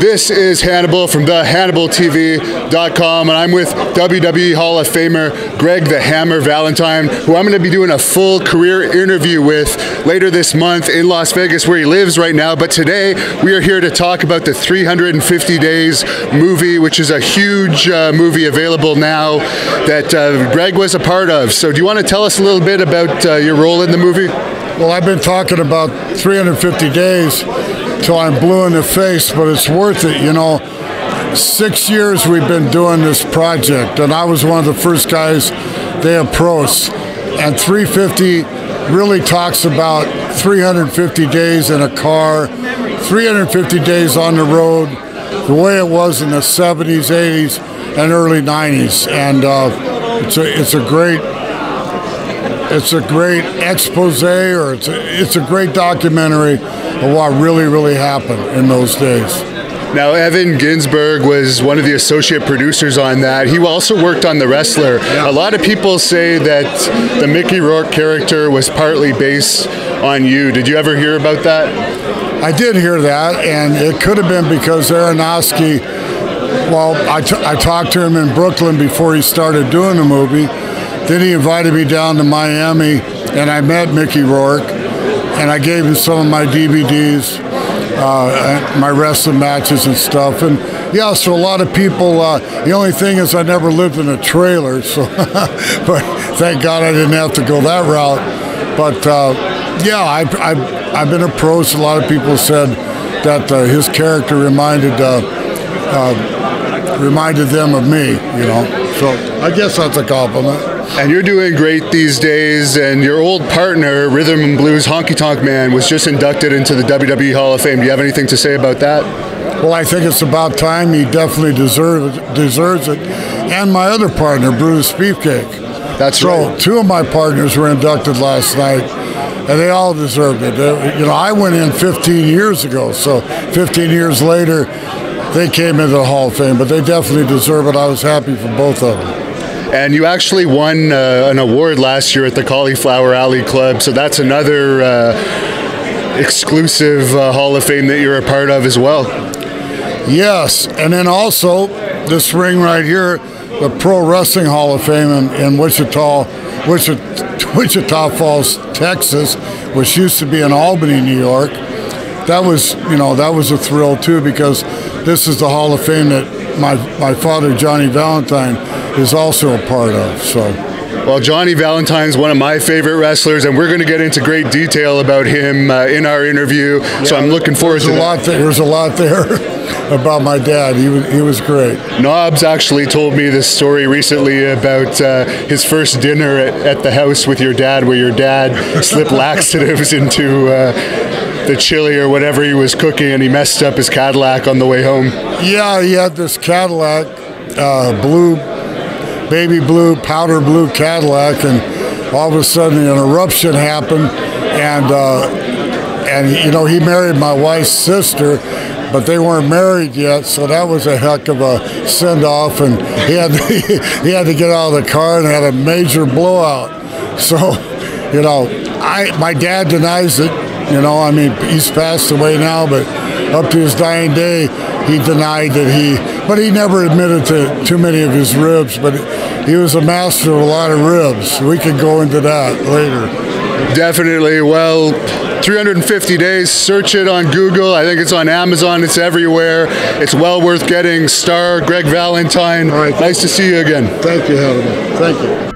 This is Hannibal from the HannibalTV.com, and I'm with WWE Hall of Famer Greg the Hammer Valentine, who I'm going to be doing a full career interview with later this month in Las Vegas, where he lives right now. But today we are here to talk about the 350 Days movie, which is a huge uh, movie available now that uh, Greg was a part of. So, do you want to tell us a little bit about uh, your role in the movie? Well, I've been talking about 350 days till I'm blue in the face, but it's worth it. You know, six years we've been doing this project, and I was one of the first guys they approached. And 350 really talks about 350 days in a car, 350 days on the road, the way it was in the 70s, 80s, and early 90s. And uh, it's a it's a great it's a great expose or it's a, it's a great documentary of what really, really happened in those days. Now, Evan Ginsberg was one of the associate producers on that. He also worked on The Wrestler. Yeah. A lot of people say that the Mickey Rourke character was partly based on you. Did you ever hear about that? I did hear that, and it could have been because Aronofsky, well, I, t- I talked to him in Brooklyn before he started doing the movie then he invited me down to Miami, and I met Mickey Rourke, and I gave him some of my DVDs, uh, my wrestling matches and stuff. And yeah, so a lot of people. Uh, the only thing is, I never lived in a trailer, so but thank God I didn't have to go that route. But uh, yeah, I, I, I've been approached. A lot of people said that uh, his character reminded uh, uh, reminded them of me. You know, so I guess that's a compliment. And you're doing great these days. And your old partner, Rhythm and Blues Honky Tonk Man, was just inducted into the WWE Hall of Fame. Do you have anything to say about that? Well, I think it's about time. He definitely deserves deserves it. And my other partner, Brutus Beefcake. That's so right. two of my partners were inducted last night, and they all deserved it. You know, I went in 15 years ago, so 15 years later, they came into the Hall of Fame, but they definitely deserve it. I was happy for both of them. And you actually won uh, an award last year at the Cauliflower Alley Club, so that's another uh, exclusive uh, Hall of Fame that you're a part of as well. Yes, and then also this ring right here, the Pro Wrestling Hall of Fame in, in Wichita, Wichita, Wichita Falls, Texas, which used to be in Albany, New York. That was, you know, that was a thrill too because this is the Hall of Fame that my my father Johnny Valentine is also a part of. So. Well, Johnny Valentine's one of my favorite wrestlers, and we're going to get into great detail about him uh, in our interview. Yeah, so I'm looking forward to a that. Lot there, there's a lot there about my dad. He was he was great. Knobbs actually told me this story recently about uh, his first dinner at, at, the house with your dad, where your dad slipped laxatives into. Uh, the chili or whatever he was cooking, and he messed up his Cadillac on the way home. Yeah, he had this Cadillac, uh, blue baby blue, powder blue Cadillac, and all of a sudden an eruption happened, and uh, and you know he married my wife's sister, but they weren't married yet, so that was a heck of a send off, and he had to, he had to get out of the car and had a major blowout. So, you know, I my dad denies it. You know, I mean, he's passed away now, but up to his dying day, he denied that he, but he never admitted to too many of his ribs. But he was a master of a lot of ribs. We could go into that later. Definitely. Well, 350 days. Search it on Google. I think it's on Amazon. It's everywhere. It's well worth getting. Star Greg Valentine. All right. Nice to see you again. Thank you, Hannibal. Thank you.